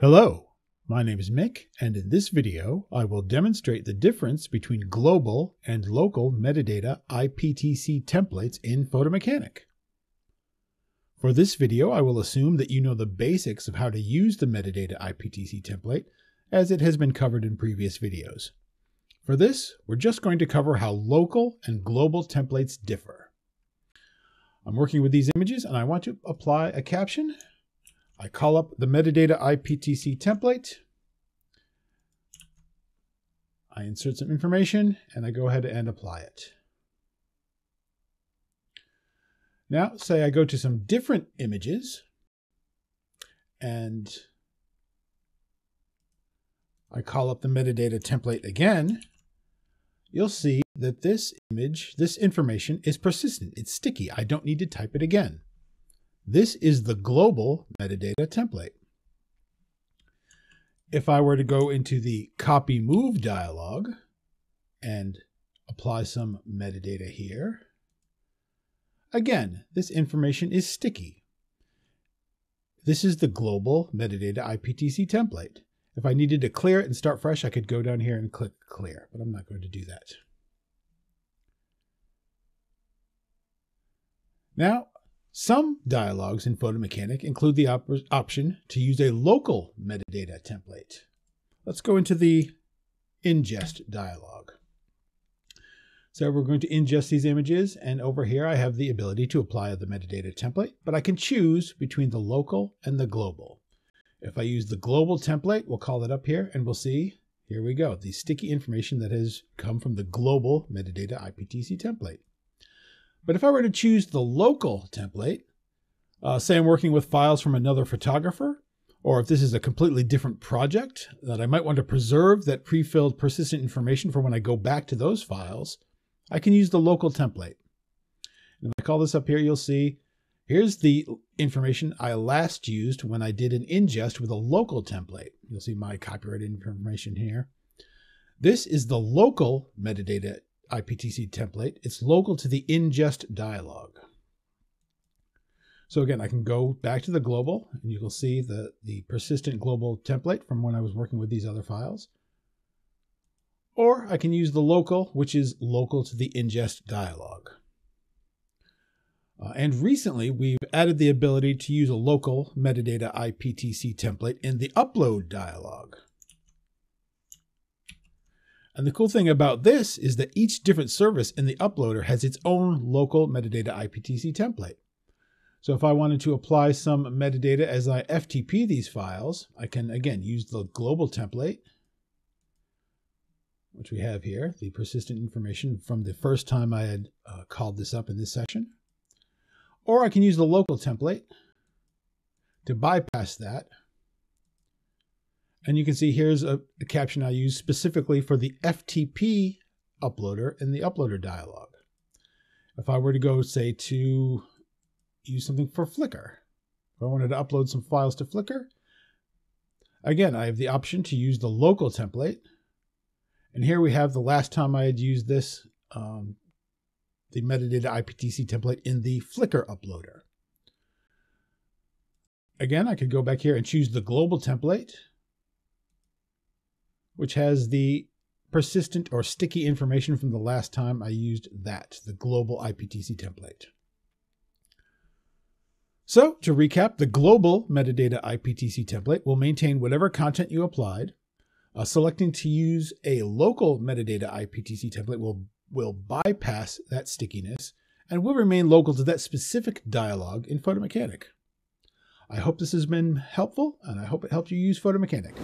Hello, my name is Mick, and in this video, I will demonstrate the difference between global and local metadata IPTC templates in Photo Mechanic. For this video, I will assume that you know the basics of how to use the metadata IPTC template, as it has been covered in previous videos. For this, we're just going to cover how local and global templates differ. I'm working with these images and I want to apply a caption I call up the metadata IPTC template. I insert some information and I go ahead and apply it. Now, say I go to some different images and I call up the metadata template again, you'll see that this image, this information is persistent. It's sticky. I don't need to type it again. This is the global metadata template. If I were to go into the copy move dialog and apply some metadata here, again, this information is sticky. This is the global metadata IPTC template. If I needed to clear it and start fresh, I could go down here and click clear, but I'm not going to do that. Now, some dialogues in Photo Mechanic include the op option to use a local metadata template. Let's go into the ingest dialog. So we're going to ingest these images, and over here I have the ability to apply the metadata template, but I can choose between the local and the global. If I use the global template, we'll call it up here, and we'll see, here we go, the sticky information that has come from the global metadata IPTC template. But if I were to choose the local template, uh, say I'm working with files from another photographer, or if this is a completely different project that I might want to preserve that pre-filled persistent information for when I go back to those files, I can use the local template. And if I call this up here, you'll see here's the information I last used when I did an ingest with a local template. You'll see my copyrighted information here. This is the local metadata IPTC template. It's local to the ingest dialog. So again, I can go back to the global and you will see the, the persistent global template from when I was working with these other files. Or I can use the local, which is local to the ingest dialog. Uh, and recently, we've added the ability to use a local metadata IPTC template in the upload dialog. And the cool thing about this is that each different service in the uploader has its own local metadata IPTC template. So if I wanted to apply some metadata as I FTP these files, I can again use the global template, which we have here, the persistent information from the first time I had uh, called this up in this session. Or I can use the local template to bypass that and you can see here's a, a caption I use specifically for the FTP uploader in the uploader dialog. If I were to go, say, to use something for Flickr, if I wanted to upload some files to Flickr, again, I have the option to use the local template. And here we have the last time I had used this, um, the metadata IPTC template in the Flickr uploader. Again, I could go back here and choose the global template which has the persistent or sticky information from the last time I used that, the global IPTC template. So, to recap, the global metadata IPTC template will maintain whatever content you applied. Uh, selecting to use a local metadata IPTC template will, will bypass that stickiness and will remain local to that specific dialog in Photo Mechanic. I hope this has been helpful, and I hope it helped you use Photo Mechanic.